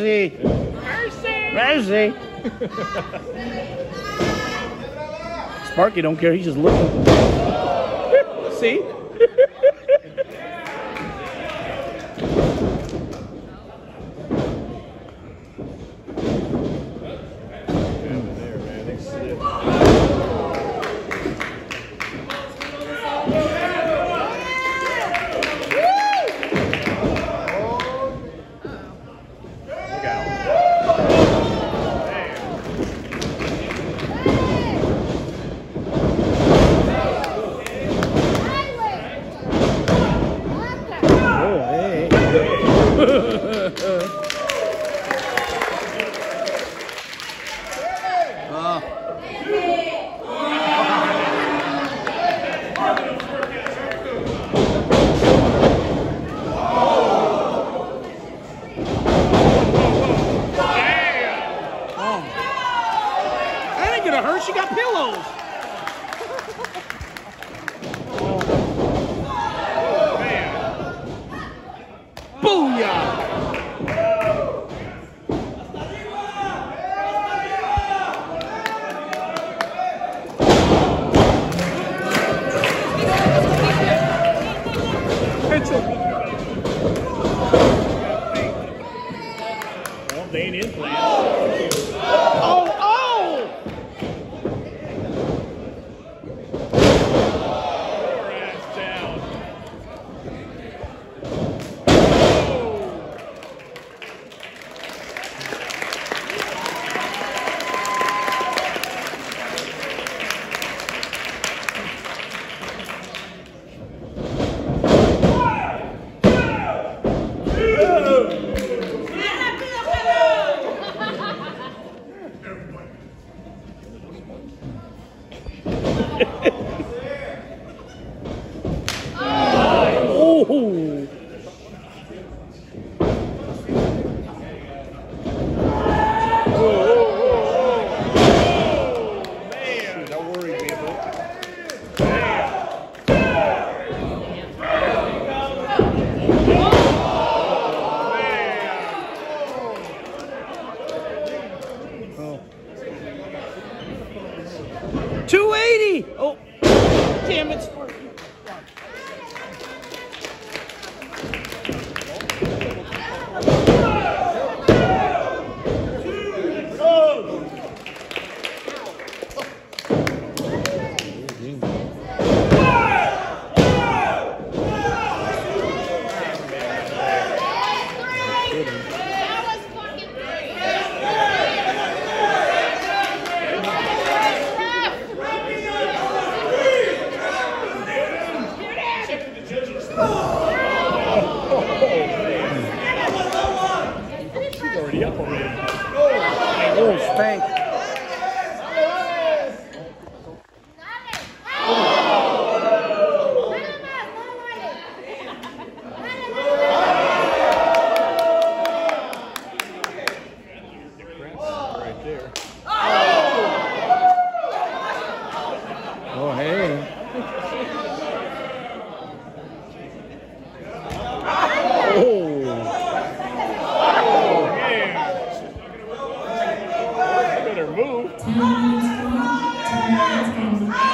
Mercy. Mercy. Mercy. Sparky don't care. He's just looking. See? She got pillows. Booyah! Well, playing. Oh! Two eighty. Oh, damn it, Sparky. She's already up already. Oh, spank. casa.